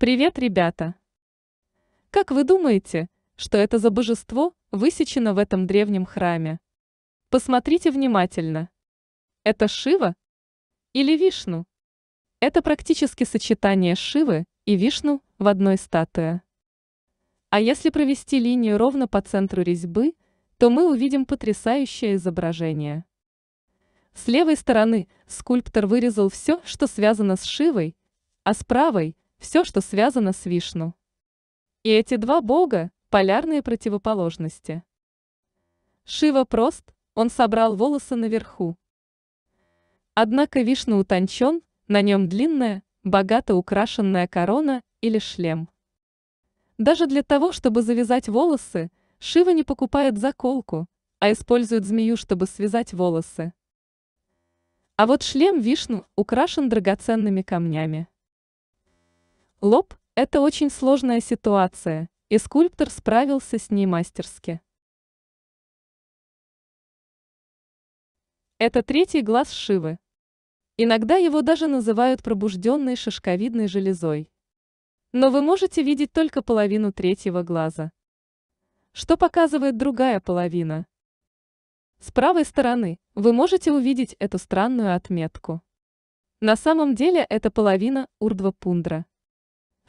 Привет, ребята! Как вы думаете, что это за божество высечено в этом древнем храме? Посмотрите внимательно. Это Шива или Вишну? Это практически сочетание Шивы и Вишну в одной статуе. А если провести линию ровно по центру резьбы, то мы увидим потрясающее изображение. С левой стороны скульптор вырезал все, что связано с Шивой, а с правой – все, что связано с Вишну. И эти два бога – полярные противоположности. Шива прост, он собрал волосы наверху. Однако Вишну утончен, на нем длинная, богато украшенная корона или шлем. Даже для того, чтобы завязать волосы, Шива не покупает заколку, а использует змею, чтобы связать волосы. А вот шлем Вишну украшен драгоценными камнями. Лоб – это очень сложная ситуация, и скульптор справился с ней мастерски. Это третий глаз Шивы. Иногда его даже называют пробужденной шишковидной железой. Но вы можете видеть только половину третьего глаза. Что показывает другая половина? С правой стороны вы можете увидеть эту странную отметку. На самом деле это половина урдва-пундра.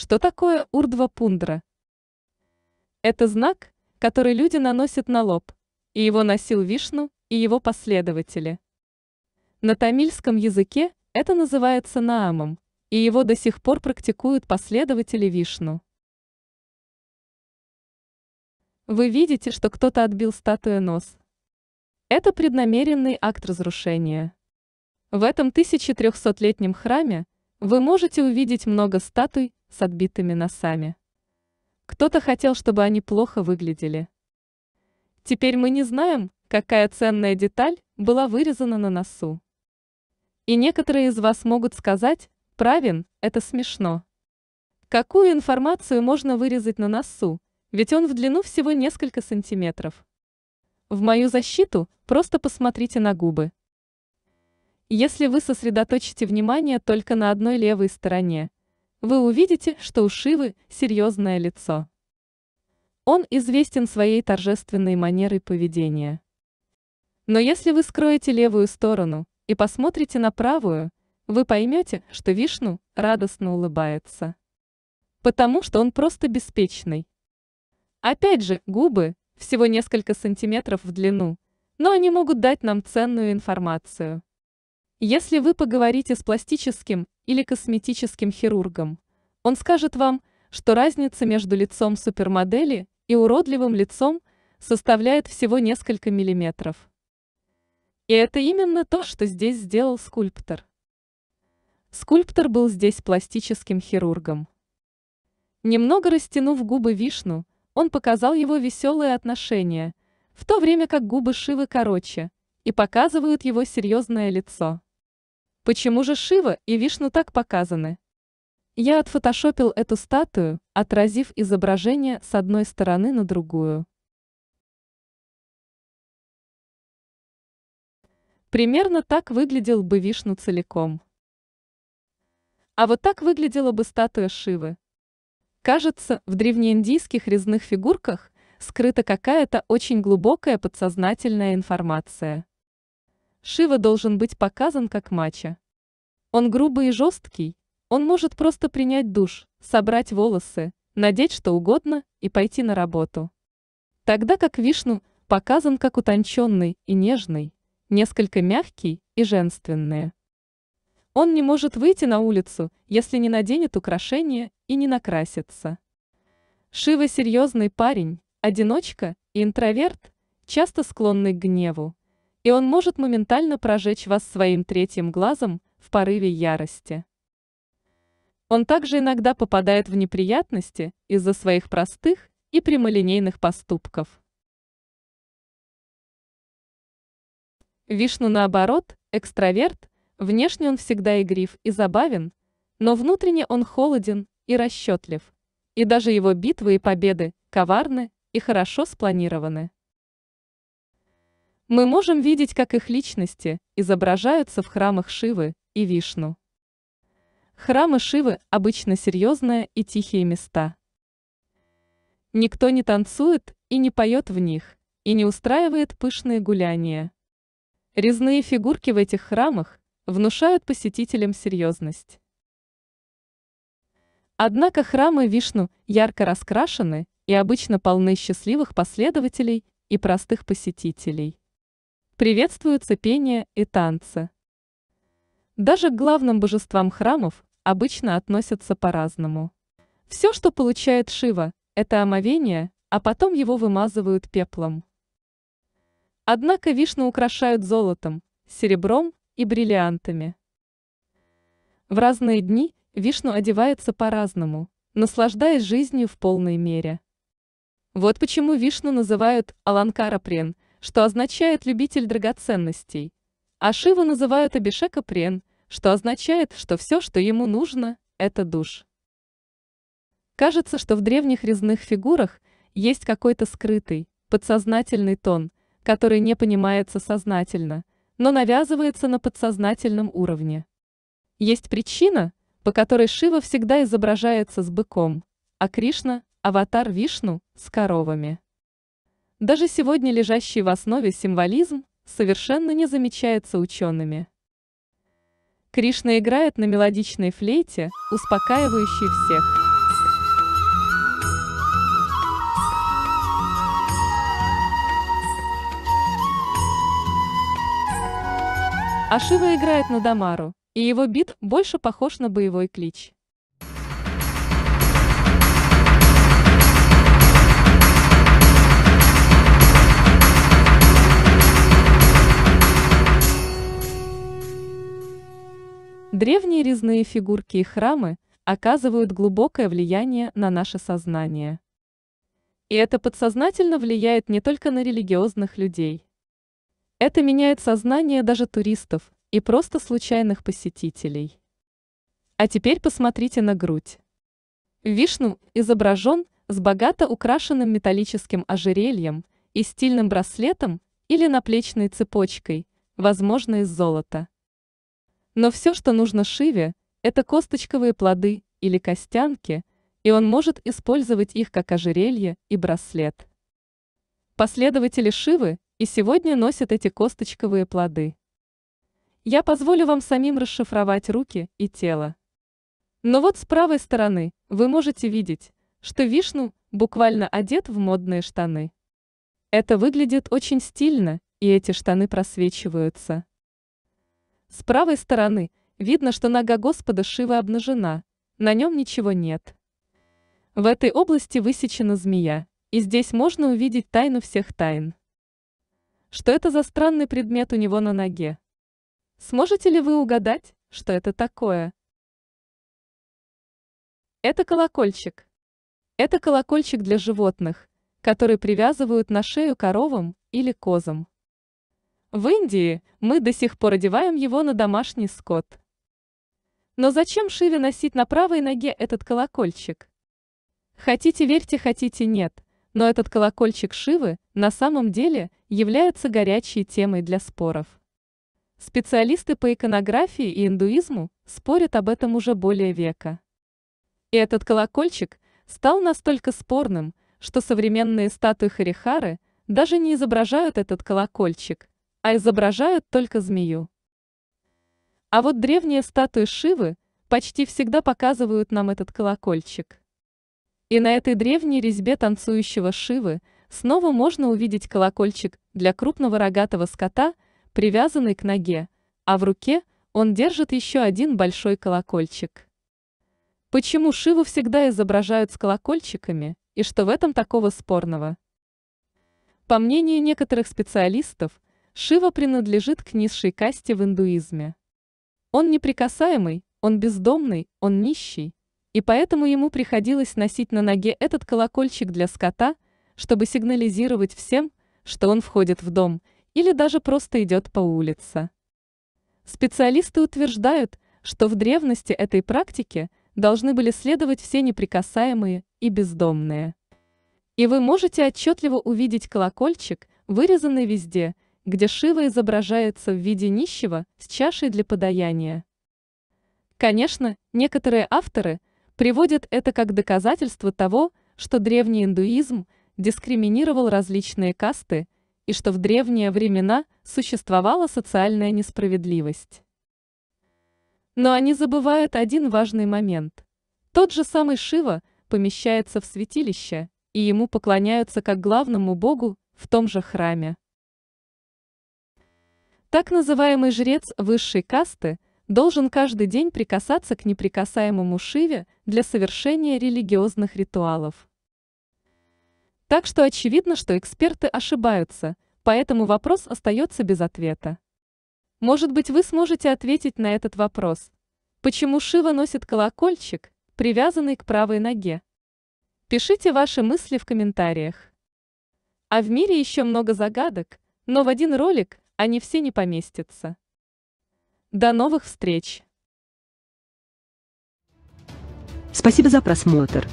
Что такое урдва-пундра? Это знак, который люди наносят на лоб, и его носил Вишну и его последователи. На тамильском языке это называется наамом, и его до сих пор практикуют последователи Вишну. Вы видите, что кто-то отбил статую нос. Это преднамеренный акт разрушения. В этом 1300-летнем храме вы можете увидеть много статуй с отбитыми носами. Кто-то хотел, чтобы они плохо выглядели. Теперь мы не знаем, какая ценная деталь была вырезана на носу. И некоторые из вас могут сказать, правин, это смешно. Какую информацию можно вырезать на носу, ведь он в длину всего несколько сантиметров. В мою защиту просто посмотрите на губы. Если вы сосредоточите внимание только на одной левой стороне, вы увидите, что у Шивы серьезное лицо. Он известен своей торжественной манерой поведения. Но если вы скроете левую сторону и посмотрите на правую, вы поймете, что Вишну радостно улыбается. Потому что он просто беспечный. Опять же, губы всего несколько сантиметров в длину, но они могут дать нам ценную информацию. Если вы поговорите с пластическим или косметическим хирургом, он скажет вам, что разница между лицом супермодели и уродливым лицом составляет всего несколько миллиметров. И это именно то, что здесь сделал скульптор. Скульптор был здесь пластическим хирургом. Немного растянув губы Вишну, он показал его веселые отношения, в то время как губы Шивы короче, и показывают его серьезное лицо. Почему же Шива и Вишну так показаны? Я отфотошопил эту статую, отразив изображение с одной стороны на другую. Примерно так выглядел бы Вишну целиком. А вот так выглядела бы статуя Шивы. Кажется, в древнеиндийских резных фигурках скрыта какая-то очень глубокая подсознательная информация. Шива должен быть показан как мача. Он грубый и жесткий, он может просто принять душ, собрать волосы, надеть что угодно и пойти на работу. Тогда как Вишну показан как утонченный и нежный, несколько мягкий и женственный. Он не может выйти на улицу, если не наденет украшения и не накрасится. Шива серьезный парень, одиночка и интроверт, часто склонный к гневу и он может моментально прожечь вас своим третьим глазом в порыве ярости. Он также иногда попадает в неприятности из-за своих простых и прямолинейных поступков. Вишну наоборот, экстраверт, внешне он всегда игрив и забавен, но внутренне он холоден и расчетлив, и даже его битвы и победы коварны и хорошо спланированы. Мы можем видеть, как их личности изображаются в храмах Шивы и Вишну. Храмы Шивы обычно серьезные и тихие места. Никто не танцует и не поет в них, и не устраивает пышные гуляния. Резные фигурки в этих храмах внушают посетителям серьезность. Однако храмы Вишну ярко раскрашены и обычно полны счастливых последователей и простых посетителей. Приветствуются пение и танцы. Даже к главным божествам храмов обычно относятся по-разному. Все, что получает Шива, это омовение, а потом его вымазывают пеплом. Однако Вишну украшают золотом, серебром и бриллиантами. В разные дни Вишну одевается по-разному, наслаждаясь жизнью в полной мере. Вот почему Вишну называют Аланкара Прен, что означает «любитель драгоценностей», а Шиву называют Абишека Прен, что означает, что все, что ему нужно, это душ. Кажется, что в древних резных фигурах есть какой-то скрытый, подсознательный тон, который не понимается сознательно, но навязывается на подсознательном уровне. Есть причина, по которой Шива всегда изображается с быком, а Кришна – аватар Вишну с коровами. Даже сегодня лежащий в основе символизм совершенно не замечается учеными. Кришна играет на мелодичной флейте, успокаивающей всех. А Шива играет на Дамару, и его бит больше похож на боевой клич. Древние резные фигурки и храмы оказывают глубокое влияние на наше сознание. И это подсознательно влияет не только на религиозных людей. Это меняет сознание даже туристов и просто случайных посетителей. А теперь посмотрите на грудь. Вишну изображен с богато украшенным металлическим ожерельем и стильным браслетом или наплечной цепочкой, возможно из золота. Но все, что нужно Шиве, это косточковые плоды или костянки, и он может использовать их как ожерелье и браслет. Последователи Шивы и сегодня носят эти косточковые плоды. Я позволю вам самим расшифровать руки и тело. Но вот с правой стороны вы можете видеть, что Вишну буквально одет в модные штаны. Это выглядит очень стильно, и эти штаны просвечиваются. С правой стороны видно, что нога Господа Шивы обнажена, на нем ничего нет. В этой области высечена змея, и здесь можно увидеть тайну всех тайн. Что это за странный предмет у него на ноге? Сможете ли вы угадать, что это такое? Это колокольчик. Это колокольчик для животных, который привязывают на шею коровам или козам. В Индии мы до сих пор одеваем его на домашний скот. Но зачем Шиве носить на правой ноге этот колокольчик? Хотите верьте, хотите нет, но этот колокольчик Шивы на самом деле является горячей темой для споров. Специалисты по иконографии и индуизму спорят об этом уже более века. И этот колокольчик стал настолько спорным, что современные статуи Харихары даже не изображают этот колокольчик, а изображают только змею. А вот древние статуи Шивы почти всегда показывают нам этот колокольчик. И на этой древней резьбе танцующего Шивы снова можно увидеть колокольчик для крупного рогатого скота, привязанный к ноге, а в руке он держит еще один большой колокольчик. Почему Шиву всегда изображают с колокольчиками, и что в этом такого спорного? По мнению некоторых специалистов, Шива принадлежит к низшей касте в индуизме. Он неприкасаемый, он бездомный, он нищий, и поэтому ему приходилось носить на ноге этот колокольчик для скота, чтобы сигнализировать всем, что он входит в дом или даже просто идет по улице. Специалисты утверждают, что в древности этой практике должны были следовать все неприкасаемые и бездомные. И вы можете отчетливо увидеть колокольчик, вырезанный везде – где Шива изображается в виде нищего с чашей для подаяния. Конечно, некоторые авторы приводят это как доказательство того, что древний индуизм дискриминировал различные касты и что в древние времена существовала социальная несправедливость. Но они забывают один важный момент. Тот же самый Шива помещается в святилище, и ему поклоняются как главному богу в том же храме. Так называемый жрец высшей касты должен каждый день прикасаться к неприкасаемому Шиве для совершения религиозных ритуалов. Так что очевидно, что эксперты ошибаются, поэтому вопрос остается без ответа. Может быть, вы сможете ответить на этот вопрос. Почему Шива носит колокольчик, привязанный к правой ноге? Пишите ваши мысли в комментариях. А в мире еще много загадок, но в один ролик они все не поместятся. До новых встреч! Спасибо за просмотр.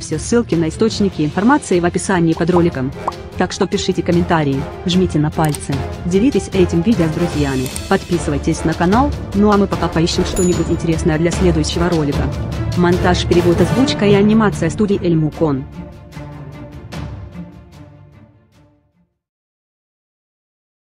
Все ссылки на источники информации в описании под роликом. Так что пишите комментарии, жмите на пальцы, делитесь этим видео с друзьями, подписывайтесь на канал, ну а мы пока поищем что-нибудь интересное для следующего ролика. Монтаж, перевод, озвучка и анимация студии Эльмукон.